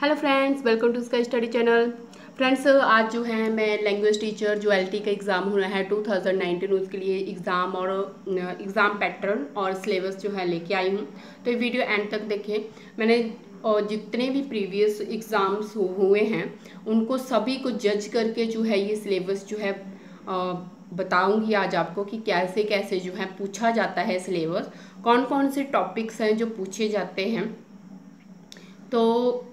Hello friends welcome to sky study channel friends आज जो है मैं लैंग्वेज टीचर जो एलटी का एग्ज़ाम होना है 2019 उसके लिए एग्ज़ाम और एग्ज़ाम पैटर्न और सिलेबस जो है लेके आई हूँ। तो ये वीडियो एंड तक देखें। मैंने और जितने भी प्रीवियस एग्ज़ाम्स हुए हैं, उनको सभी को जज करके जो है ये सिलेबस जो है बताऊँगी आज आपको कि कैसे कैसे जो है पूछा जाता है सिलेबस कौन कौन से टॉपिक्स हैं जो पूछे जाते हैं? तो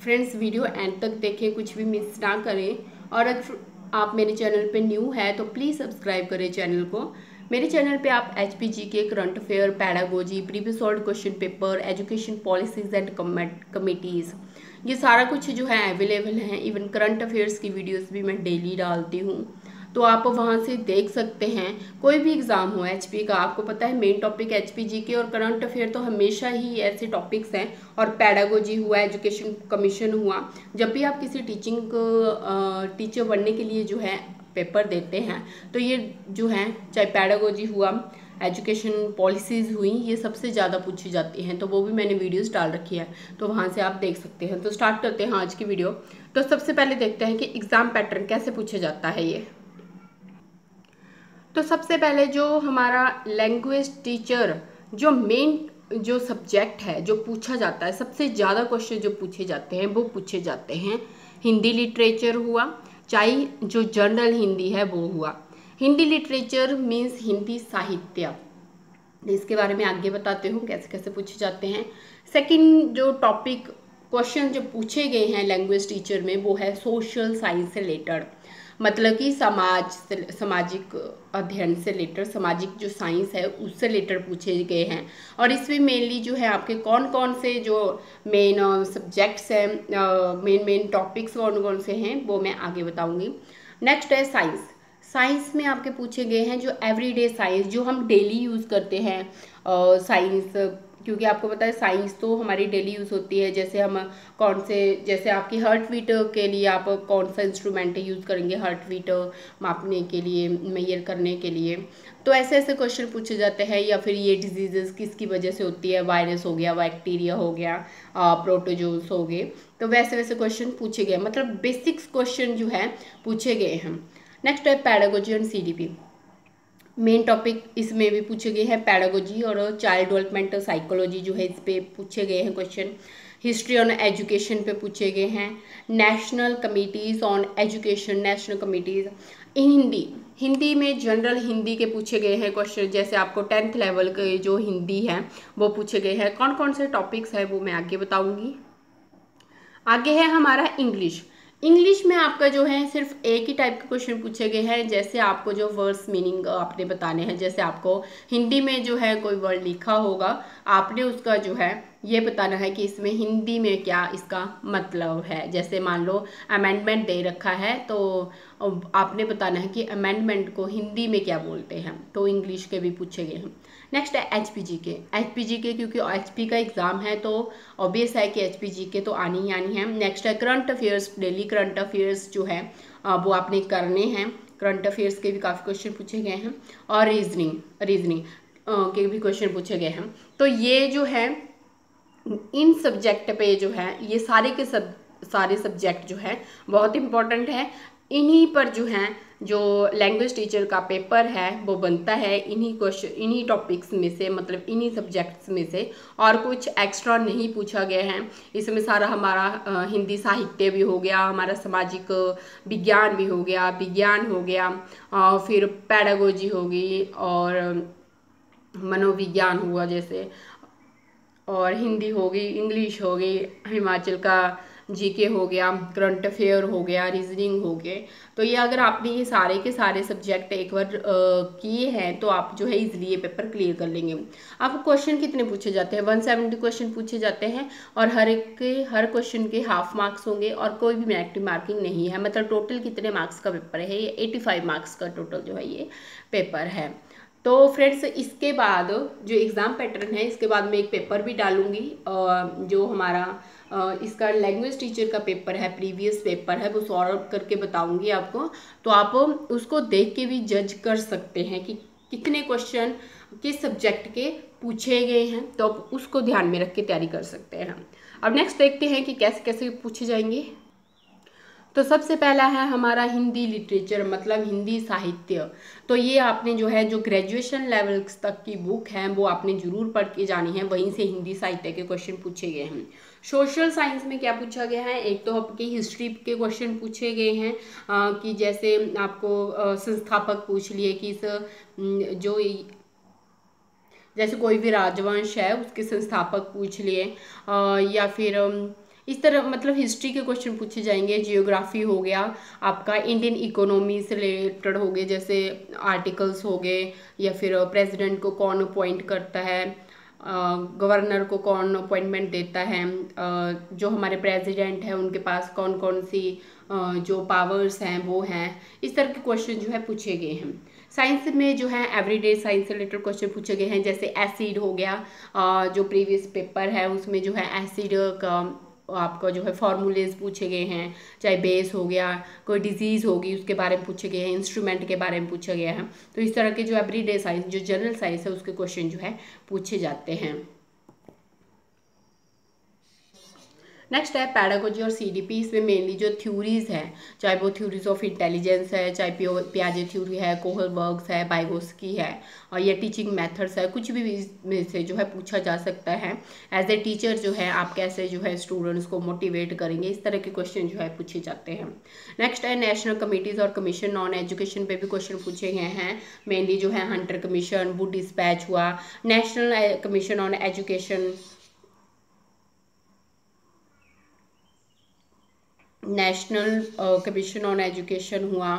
फ्रेंड्स वीडियो एंड तक देखें, कुछ भी मिस ना करें। और अगर आप मेरे चैनल पे न्यू है तो प्लीज़ सब्सक्राइब करें चैनल को। मेरे चैनल पे आप H P G K current affair pedagogy previous old question paper education policies and committees ये सारा कुछ जो है अवेलेबल है। इवन करंट अफेयर्स की वीडियोस भी मैं डेली डालती हूँ। तो आप वहाँ से देख सकते हैं। कोई भी एग्ज़ाम हो एचपी का, आपको पता है मेन टॉपिक एच के और करंट अफेयर तो हमेशा ही ऐसे टॉपिक्स हैं और पैडागोजी हुआ एजुकेशन कमीशन हुआ। जब भी आप किसी टीचिंग टीचर बनने के लिए जो है पेपर देते हैं तो ये जो है, चाहे पैडागोजी हुआ एजुकेशन पॉलिसीज़ हुई, ये सबसे ज़्यादा पूछी जाती हैं। तो वो भी मैंने वीडियोस डाल रखी है तो वहाँ से आप देख सकते हैं। तो स्टार्ट करते हैं आज की वीडियो तो सबसे पहले देखते हैं कि एग्ज़ाम पैटर्न कैसे पूछा जाता है ये। तो सबसे पहले जो हमारा लैंग्वेज टीचर जो मेन जो सब्जेक्ट है, जो पूछा जाता है, सबसे ज़्यादा क्वेश्चन जो पूछे जाते हैं, वो पूछे जाते हैं। हिंदी लिटरेचर हुआ, चाहे जो जनरल हिंदी है, वो हुआ। हिंदी लिटरेचर मीन्स हिंदी साहित्य। इसके बारे में आगे बताते हूँ, कैसे कैसे पूछे जाते हैं। सेकंड जो टॉपिक क्वेश्चन जो पूछे गए हैं लैंग्वेज टीचर में, वो है सोशल साइंस से रिलेटेड मतलब कि समाज से, सामाजिक अध्ययन से रिलेटेड सामाजिक जो साइंस है, उससे रिलेटेड पूछे गए हैं। और इसमें मेनली जो है आपके कौन कौन से जो मेन सब्जेक्ट्स हैं मेन मेन टॉपिक्स कौन कौन से हैं, वो मैं आगे बताऊँगी। नेक्स्ट है साइंस साइंस में आपके पूछे गए हैं जो एवरीडे साइंस जो हम डेली यूज़ करते हैं साइंस क्योंकि आपको पता है, साइंस तो हमारी डेली यूज़ होती है। जैसे हम, कौन से, जैसे आपकी हार्ट बीट के लिए आप कौन सा इंस्ट्रूमेंट यूज़ करेंगे हार्ट बीट मापने के लिए मैयर करने के लिए। तो ऐसे ऐसे क्वेश्चन पूछे जाते हैं या फिर ये डिजीजेस किसकी वजह से होती है? वायरस हो गया बैक्टीरिया हो गया प्रोटोजोल्स हो गए। तो वैसे वैसे क्वेश्चन पूछे गए मतलब बेसिक्स क्वेश्चन जो है, पूछे गए हैं। नेक्स्ट है pedagogy and CDP main topic इसमें भी पूछे गए हैं पैडागोजी और चाइल्ड डेवलपमेंटल साइकोलॉजी जो है इस पर पूछे गए हैं क्वेश्चन हिस्ट्री ऑन एजुकेशन पे पूछे गए हैं. National committees on education national committees in Hindi Hindi में जनरल हिंदी के पूछे गए हैं क्वेश्चन जैसे आपको टेंथ लेवल के जो हिंदी है, वो पूछे गए हैं. कौन कौन से टॉपिक्स हैं वो मैं आगे बताऊँगी. आगे है हमारा इंग्लिश इंग्लिश में आपका जो है सिर्फ़ एक ही टाइप के क्वेश्चन पूछे गए हैं, जैसे आपको जो वर्ड्स मीनिंग आपने बताने हैं, जैसे आपको हिंदी में जो है कोई वर्ड लिखा होगा, आपने उसका जो है ये बताना है कि इसमें हिंदी में क्या इसका मतलब है? जैसे मान लो अमेंडमेंट दे रखा है तो आपने बताना है कि अमेंडमेंट को हिंदी में क्या बोलते हैं तो इंग्लिश के भी पूछे गए हैं नेक्स्ट है एच पी जी के एच पी जी के क्योंकि एच पी का एग्ज़ाम है तो ऑब्वियस है कि एच पी जी के तो आनी ही आनी है। नेक्स्ट है current affairs daily current affairs जो है वो आपने करने हैं। करंट अफेयर्स के भी काफ़ी क्वेश्चन पूछे गए हैं। और रीजनिंग रीजनिंग के भी क्वेश्चन पूछे गए हैं। तो ये जो है इन सब्जेक्ट पे जो है, ये सारे के सब, सारे सब्जेक्ट जो है, बहुत इंपॉर्टेंट है। इन्हीं पर जो है, जो लैंग्वेज टीचर का पेपर है, वो बनता है। इन्हीं क्वेश्चन इन्हीं टॉपिक्स में से मतलब इन्हीं सब्जेक्ट्स में से। और कुछ एक्स्ट्रा नहीं पूछा गया है। इसमें सारा हमारा हिंदी साहित्य भी हो गया, हमारा सामाजिक विज्ञान भी हो गया, विज्ञान हो गया और फिर पैडागोजी होगी और मनोविज्ञान हुआ जैसे। और हिंदी हो गई, इंग्लिश हो गई, हिमाचल का जीके हो गया, करंट अफेयर हो गया, रीजनिंग हो गए। तो ये अगर आपने ये सारे के सारे सब्जेक्ट एक बार किए हैं तो आप जो है इजली ये पेपर क्लियर कर लेंगे। आपको क्वेश्चन कितने पूछे जाते हैं? वन सेवेंटी क्वेश्चन पूछे जाते हैं और हर एक के, हर क्वेश्चन के हाफ़ मार्क्स होंगे और कोई भी नेगेटिव मार्किंग नहीं है। मतलब टोटल कितने मार्क्स का पेपर है? ये एटी मार्क्स का टोटल जो है ये पेपर है। तो फ्रेंड्स इसके बाद जो एग्ज़ाम पैटर्न है, इसके बाद मैं एक पेपर भी डालूँगी जो हमारा इसका लैंग्वेज टीचर का पेपर है प्रीवियस पेपर है, वो सॉल्व करके बताऊँगी आपको। तो आप उसको देख के भी जज कर सकते हैं कि कितने क्वेश्चन किस सब्जेक्ट के पूछे गए हैं। तो आप उसको ध्यान में रख के तैयारी कर सकते हैं। अब नेक्स्ट देखते हैं कि कैसे कैसे पूछे जाएँगे। तो सबसे पहला है हमारा हिंदी लिटरेचर मतलब हिंदी साहित्य। तो ये आपने जो है, जो ग्रेजुएशन लेवल तक की बुक है, वो आपने ज़रूर पढ़ के जानी है। वहीं से हिंदी साहित्य के क्वेश्चन पूछे गए हैं। सोशल साइंस में क्या पूछा गया है? एक तो आपके हिस्ट्री के क्वेश्चन पूछे गए हैं कि जैसे आपको संस्थापक पूछ लिए कि इस जो जैसे कोई भी राजवंश है, उसके संस्थापक पूछ लिए या फिर इस तरह मतलब हिस्ट्री के क्वेश्चन पूछे जाएँगे जियोग्राफी हो गया, आपका इंडियन इकोनॉमी से रिलेटेड हो गए, जैसे आर्टिकल्स हो गए, या फिर प्रेसिडेंट को कौन अपॉइंट करता है गवर्नर को कौन अपॉइंटमेंट देता है जो हमारे प्रेसिडेंट हैं, उनके पास कौन कौन सी जो पावर्स हैं, वो हैं, इस तरह के क्वेश्चन जो है पूछे गए हैं। साइंस में जो है एवरीडे साइंस से रिलेटेड क्वेश्चन पूछे गए हैं, जैसे एसिड हो गया जो प्रीवियस पेपर है, उसमें जो है एसिड का आपका जो है फॉर्मूलेज पूछे गए हैं, चाहे बेस हो गया, कोई डिज़ीज़ होगी, उसके बारे में पूछे गए हैं इंस्ट्रूमेंट के बारे में पूछा गया है। तो इस तरह के जो एवरीडे साइंस जो जनरल साइंस है, उसके क्वेश्चन जो है पूछे जाते हैं। नेक्स्ट है पैडागोजी और सीडीपी इसमें मेनली जो थ्योरीज है, चाहे वो थ्योरीज ऑफ़ इंटेलिजेंस है, चाहे पियो, प्याजे थ्योरी है कोहल वर्क्स है बाइगोस्की है, और या टीचिंग मेथड्स है, कुछ भी में से जो है पूछा जा सकता है। एज ए टीचर जो है, आप कैसे जो है स्टूडेंट्स को मोटिवेट करेंगे, इस तरह के क्वेश्चन जो है पूछे जाते हैं। नेक्स्ट है नेशनल कमिटीज़ और कमीशन ऑन एजुकेशन पे भी क्वेश्चन पूछे गए हैं। मेनली जो है हंटर कमीशन बुड डिस्पैच हुआ। National commission on education national commission on education हुआ।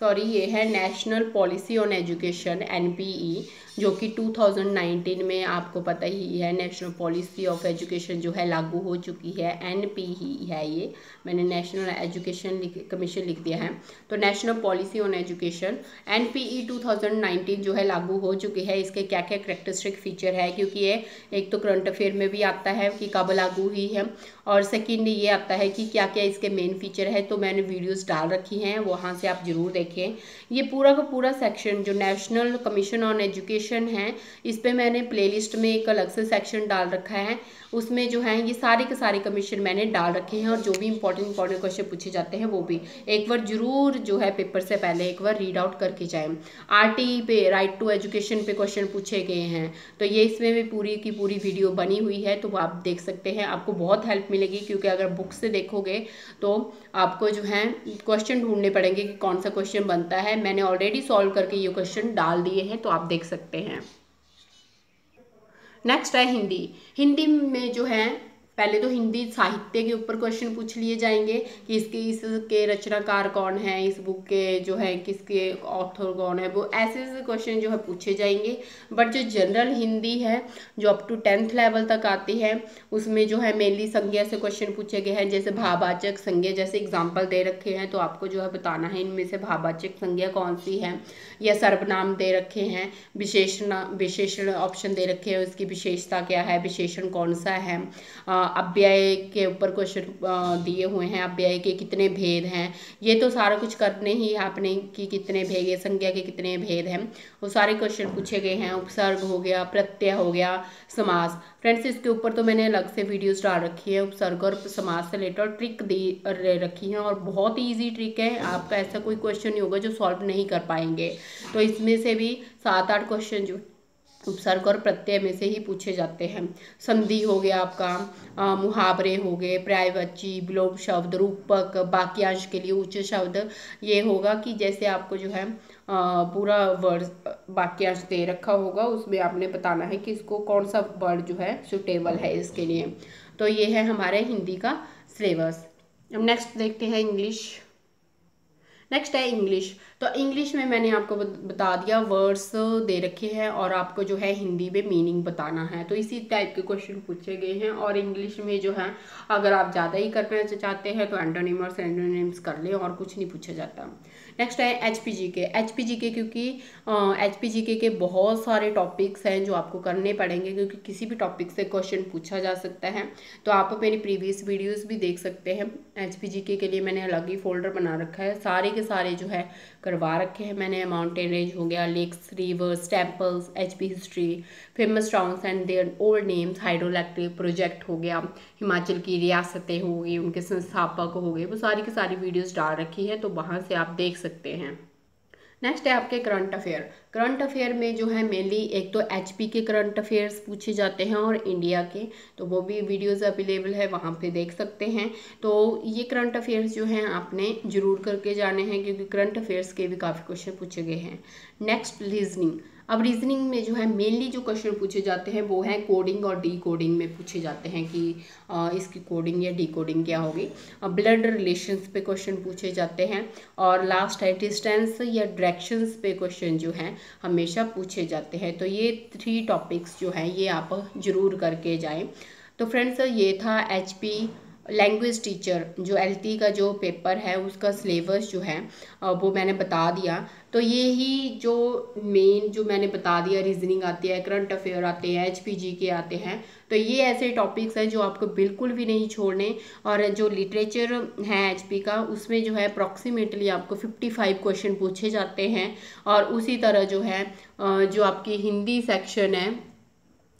सॉरी ये है national policy on education NPE जो कि 2019 में आपको पता ही है नेशनल पॉलिसी ऑफ़ एजुकेशन जो है लागू हो चुकी है एन ही है ये। मैंने नेशनल एजुकेशन कमीशन लिख दिया है। तो national policy on education N P E two जो है लागू हो चुकी है। इसके क्या क्या करेक्टरिस्टिक फीचर है? क्योंकि ये, एक तो करंट अफेयर में भी आता है कि कब लागू हुई है और सेकेंड ये आता है कि क्या क्या इसके मेन फीचर है। तो मैंने वीडियोज़ डाल रखी हैं, वहाँ से आप ज़रूर देखें। ये पूरा का पूरा सेक्शन जो national commission on education section है। इस पर मैंने प्लेलिस्ट में एक अलग से सेक्शन डाल रखा है। उसमें जो है, ये सारे के सारे कमीशन मैंने डाल रखे हैं और जो भी इंपॉर्टेंट इंपॉर्टेंट क्वेश्चन पूछे जाते हैं, वो भी। एक बार ज़रूर जो है पेपर से पहले एक बार रीड आउट करके जाएँ। आरटी पे राइट टू एजुकेशन पे क्वेश्चन पूछे गए हैं। तो ये इसमें भी पूरी की पूरी वीडियो बनी हुई है तो आप देख सकते हैं, आपको बहुत हेल्प मिलेगी, क्योंकि अगर बुक से देखोगे तो आपको जो है क्वेश्चन ढूँढने पड़ेंगे कि कौन सा क्वेश्चन बनता है। मैंने ऑलरेडी सॉल्व करके ये क्वेश्चन डाल दिए हैं तो आप देख सकते हैं। नेक्स्ट है हिंदी। हिंदी में जो है पहले तो हिंदी साहित्य के ऊपर क्वेश्चन पूछ लिए जाएँगे कि इसके इसके रचनाकार कौन है, इस बुक के जो है किसके ऑथर कौन है, वो ऐसे ऐसे क्वेश्चन जो है पूछे जाएँगे। बट जो जनरल हिंदी है, जो अप टू टेंथ लेवल तक आती है, उसमें जो है मेनली संज्ञा से क्वेश्चन पूछे गए हैं। जैसे भावाचक संज्ञा, जैसे एग्ज़ाम्पल दे रखे हैं तो आपको जो है बताना है इनमें से भावाचक संज्ञा कौन सी है, या सर्वनाम दे रखे हैं, विशेषण विशेषण ऑप्शन दे रखे हैं, उसकी विशेषता क्या है, विशेषण कौन सा है अव्यय के ऊपर क्वेश्चन दिए हुए हैं अव्यय के कितने भेद हैं। ये तो सारा कुछ करने ही आपने कि कितने भेद संज्ञा के कितने भेद हैं। वो सारे क्वेश्चन पूछे गए हैं। उपसर्ग हो गया, प्रत्यय हो गया, समास। फ्रेंड्स इसके ऊपर तो मैंने अलग से वीडियोस डाल रखी है, उपसर्ग और समास से रिलेटेड ट्रिक दी रखी है और बहुत ही ईजी ट्रिक है। आपका ऐसा कोई क्वेश्चन नहीं होगा जो सॉल्व नहीं कर पाएँगे। तो इसमें से भी सात आठ क्वेश्चन जो उपसर्ग और प्रत्यय में से ही पूछे जाते हैं। संधि हो गया आपका मुहावरे हो गए, प्रायवची, विलोम शब्द, रूपक, वाक्यांश के लिए उच्च शब्द। ये होगा कि जैसे आपको जो है पूरा वर्ड, वाक्यांश दे रखा होगा, उसमें आपने बताना है कि इसको कौन सा वर्ड जो है सुटेबल है इसके लिए। तो ये है हमारे हिंदी का सिलेबस अब नेक्स्ट देखते हैं इंग्लिश नेक्स्ट है इंग्लिश तो इंग्लिश में मैंने आपको बता दिया वर्ड्स दे रखे हैं और आपको जो है हिंदी में मीनिंग बताना है। तो इसी टाइप के क्वेश्चन पूछे गए हैं और इंग्लिश में जो है, अगर आप ज़्यादा ही करना चाहते हैं तो एंटोनिम और सेंटोनिम्स कर लें और कुछ नहीं पूछा जाता। नेक्स्ट है एच पी जी के एच पी जी के क्योंकि एच पी जी के के बहुत सारे टॉपिक्स हैं जो आपको करने पड़ेंगे क्योंकि किसी भी टॉपिक से क्वेश्चन पूछा जा सकता है। तो आप मेरी प्रीवियस वीडियोस भी देख सकते हैं। एच पी जी के के लिए मैंने अलग ही फोल्डर बना रखा है। सारे के सारे जो है करवा रखे हैं मैंने। माउंटेन रेंज हो गया lakes rivers temples H P history famous towns and their old names hydroelectric project हो गया। हिमाचल की रियासतें हो गई, उनके संस्थापक हो गए, वो सारी की सारी वीडियोस डाल रखी है तो वहाँ से आप देख सकते हैं। नेक्स्ट है आपके करंट अफेयर करंट अफेयर में जो है मेनली एक तो एचपी के करंट अफेयर्स पूछे जाते हैं और इंडिया के तो वो भी वीडियोस अवेलेबल है, वहाँ पे देख सकते हैं। तो ये करंट अफेयर्स जो हैं, आपने ज़रूर करके जाने हैं, क्योंकि करंट अफेयर्स के भी काफ़ी क्वेश्चन पूछे गए हैं। नेक्स्ट रीजनिंग अब रीजनिंग में जो है मेनली जो क्वेश्चन पूछे जाते हैं, वो है कोडिंग और डी कोडिंग में पूछे जाते हैं कि इसकी कोडिंग या डी कोडिंग क्या होगी। ब्लड रिलेशंस पे क्वेश्चन पूछे जाते हैं और लास्ट है डिस्टेंस या डायरेक्शंस पे क्वेश्चन जो है, हमेशा पूछे जाते हैं। तो ये थ्री टॉपिक्स जो हैं, ये आप ज़रूर करके जाएँ। तो फ्रेंड्स ये था एचपी लैंग्वेज टीचर जो एलटी का जो पेपर है, उसका सिलेबस जो है वो मैंने बता दिया। तो ये ही जो मेन जो मैंने बता दिया रीजनिंग आती है करंट अफेयर आते हैं एच के आते हैं तो ये ऐसे टॉपिक्स हैं जो आपको बिल्कुल भी नहीं छोड़ने। और जो लिटरेचर है एच का, उसमें जो है अप्रॉक्सीमेटली आपको 55 क्वेश्चन पूछे जाते हैं। और उसी तरह जो है जो आपकी हिंदी सेक्शन है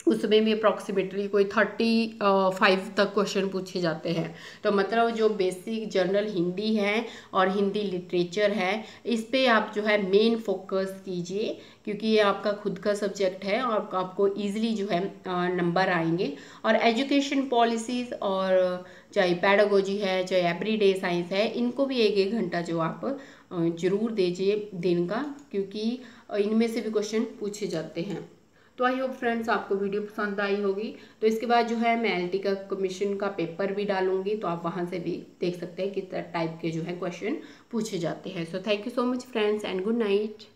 उसमें भी अप्रॉक्सीमेटली कोई थर्टी फाइव तक क्वेश्चन पूछे जाते हैं। तो मतलब जो बेसिक जनरल हिंदी है और हिंदी लिटरेचर है, इस पर आप जो है मेन फोकस कीजिए, क्योंकि ये आपका खुद का सब्जेक्ट है और आपको ईजिली जो है नंबर आएँगे। और एजुकेशन पॉलिसीज़ और चाहे पैडागोजी है, चाहे एवरीडे साइंस है, इनको भी एक एक घंटा जो आप ज़रूर दीजिए दिन का, क्योंकि इनमें से भी क्वेश्चन पूछे जाते हैं। तो आई होप फ्रेंड्स आपको वीडियो पसंद आई होगी। तो इसके बाद जो है, मैं एल का कमीशन का पेपर भी डालूँगी तो आप वहाँ से भी देख सकते हैं किस टाइप के जो है क्वेश्चन पूछे जाते हैं। So thank you so much friends and good night